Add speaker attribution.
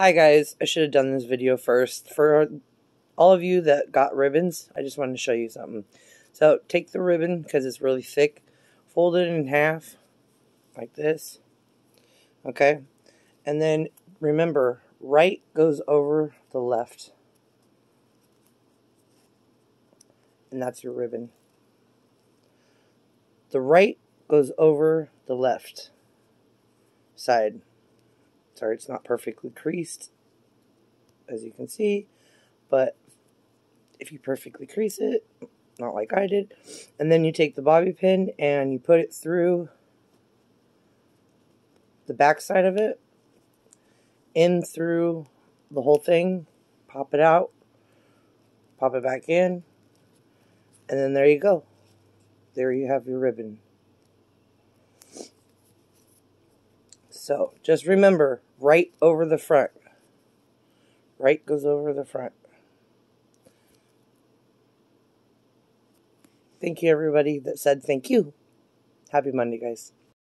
Speaker 1: Hi guys, I should have done this video first. For all of you that got ribbons, I just wanted to show you something. So take the ribbon, because it's really thick, fold it in half, like this, okay? And then remember, right goes over the left. And that's your ribbon. The right goes over the left side. Sorry, it's not perfectly creased, as you can see, but if you perfectly crease it, not like I did, and then you take the bobby pin and you put it through the back side of it, in through the whole thing, pop it out, pop it back in, and then there you go. There you have your ribbon. So just remember, right over the front. Right goes over the front. Thank you, everybody that said thank you. Happy Monday, guys.